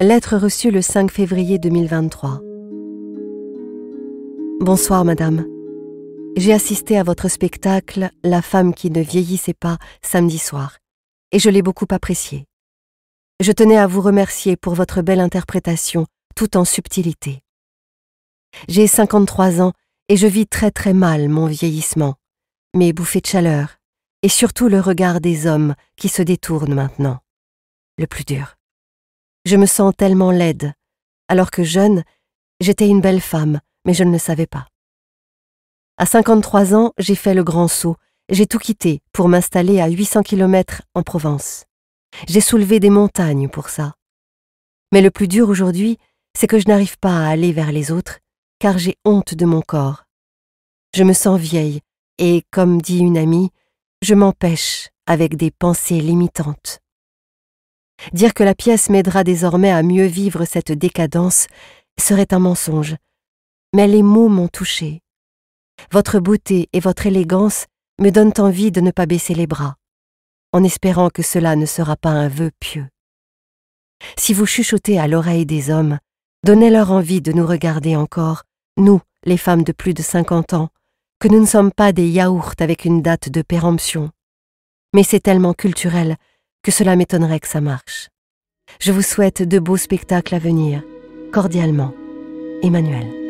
Lettre reçue le 5 février 2023. Bonsoir madame. J'ai assisté à votre spectacle La femme qui ne vieillissait pas samedi soir, et je l'ai beaucoup apprécié. Je tenais à vous remercier pour votre belle interprétation, tout en subtilité. J'ai 53 ans et je vis très très mal mon vieillissement, mes bouffées de chaleur, et surtout le regard des hommes qui se détournent maintenant. Le plus dur. Je me sens tellement laide, alors que jeune, j'étais une belle femme, mais je ne le savais pas. À 53 ans, j'ai fait le grand saut, j'ai tout quitté pour m'installer à 800 km en Provence. J'ai soulevé des montagnes pour ça. Mais le plus dur aujourd'hui, c'est que je n'arrive pas à aller vers les autres, car j'ai honte de mon corps. Je me sens vieille, et, comme dit une amie, je m'empêche avec des pensées limitantes. Dire que la pièce m'aidera désormais à mieux vivre cette décadence serait un mensonge. Mais les mots m'ont touché. Votre beauté et votre élégance me donnent envie de ne pas baisser les bras, en espérant que cela ne sera pas un vœu pieux. Si vous chuchotez à l'oreille des hommes, donnez-leur envie de nous regarder encore, nous, les femmes de plus de 50 ans, que nous ne sommes pas des yaourts avec une date de péremption. Mais c'est tellement culturel que cela m'étonnerait que ça marche. Je vous souhaite de beaux spectacles à venir. Cordialement, Emmanuel.